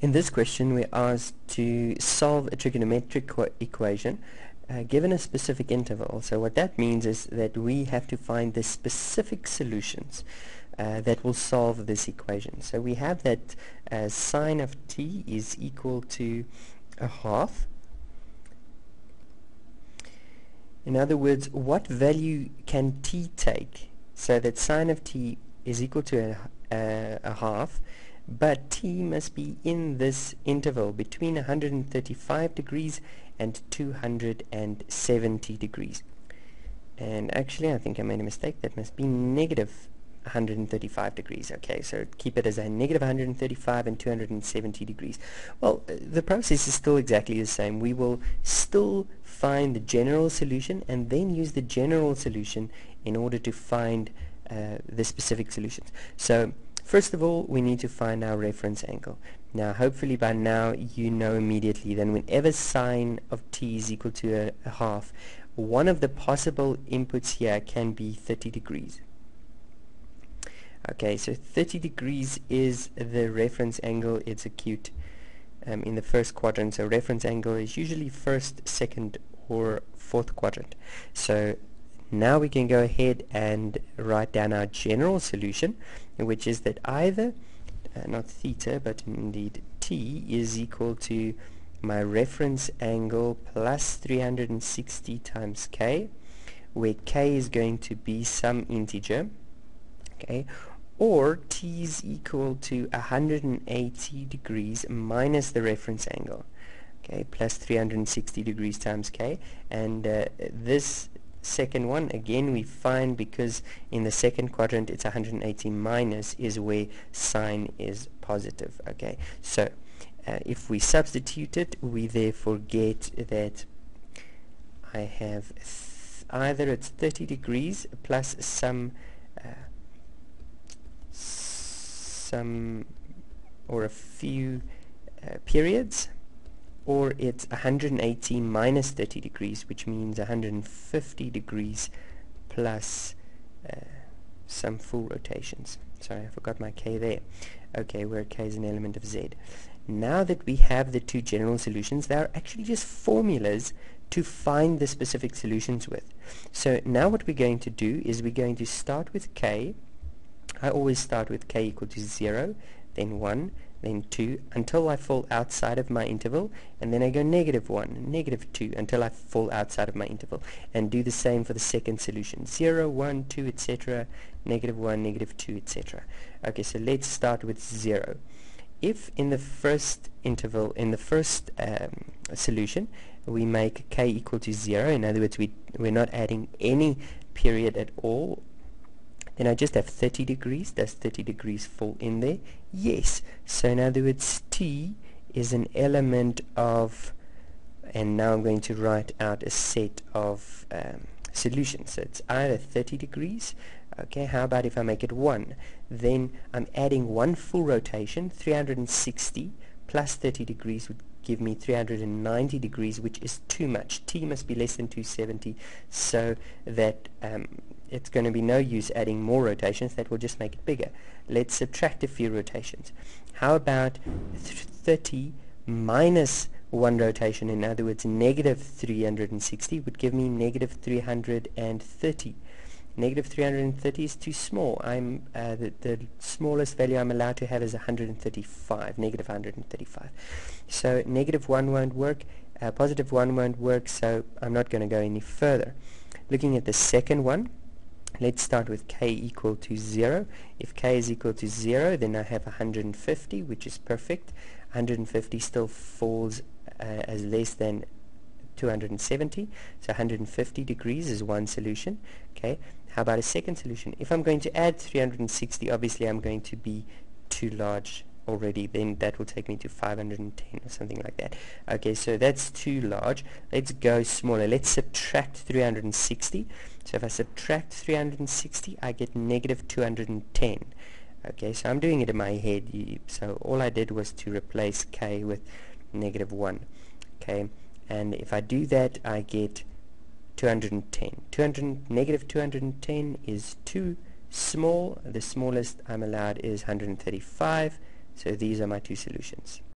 In this question, we're asked to solve a trigonometric equation uh, given a specific interval. So what that means is that we have to find the specific solutions uh, that will solve this equation. So we have that uh, sine of t is equal to a half. In other words, what value can t take so that sine of t is equal to a, a, a half but t must be in this interval between 135 degrees and 270 degrees. And actually I think I made a mistake. That must be negative 135 degrees okay? So keep it as a negative 135 and 270 degrees. Well the process is still exactly the same. We will still find the general solution and then use the general solution in order to find uh, the specific solutions. So First of all, we need to find our reference angle. Now, hopefully by now you know immediately that whenever sine of t is equal to a, a half, one of the possible inputs here can be 30 degrees. Okay, so 30 degrees is the reference angle. It's acute um, in the first quadrant. So reference angle is usually first, second, or fourth quadrant. So now we can go ahead and write down our general solution, which is that either, uh, not theta, but indeed t is equal to my reference angle plus 360 times k, where k is going to be some integer, okay, or t is equal to 180 degrees minus the reference angle okay? Plus 360 degrees times k. And uh, this second one again we find because in the second quadrant it's 180 minus is where sine is positive okay? So uh, if we substitute it we therefore get that I have either it's 30 degrees plus some uh, some or a few uh, periods or it's 180 minus 30 degrees which means 150 degrees plus uh, some full rotations. Sorry I forgot my k there. Okay where k is an element of z. Now that we have the two general solutions they are actually just formulas to find the specific solutions with. So now what we're going to do is we're going to start with k. I always start with k equal to 0 then 1 then 2 until I fall outside of my interval and then I go negative 1, negative 2 until I fall outside of my interval and do the same for the second solution. 0, 1, 2 etc negative 1, negative 2 etc okay so let's start with 0 if in the first interval in the first um, solution we make k equal to 0 in other words we, we're not adding any period at all then I just have 30 degrees. Does 30 degrees fall in there? Yes. So in other words, T is an element of, and now I'm going to write out a set of um, solutions. So it's either 30 degrees, okay, how about if I make it 1? Then I'm adding one full rotation, 360 plus 30 degrees would give me 390 degrees, which is too much. T must be less than 270 so that um, it's going to be no use adding more rotations that will just make it bigger. Let's subtract a few rotations. How about 30 minus one rotation? In other words negative 360 would give me negative 330 negative 330 is too small I'm uh, the, the smallest value I'm allowed to have is 135 negative 135 so negative 1 won't work uh, positive 1 won't work so I'm not going to go any further looking at the second one Let's start with k equal to 0. If k is equal to 0, then I have 150, which is perfect. 150 still falls uh, as less than 270, so 150 degrees is one solution. Okay, how about a second solution? If I'm going to add 360, obviously I'm going to be too large already then that will take me to 510 or something like that. Okay so that's too large. Let's go smaller. Let's subtract 360 so if I subtract 360 I get negative 210 okay so I'm doing it in my head. So all I did was to replace k with negative 1 okay and if I do that I get 210 200 negative 210 is too small. The smallest I'm allowed is 135 so these are my two solutions.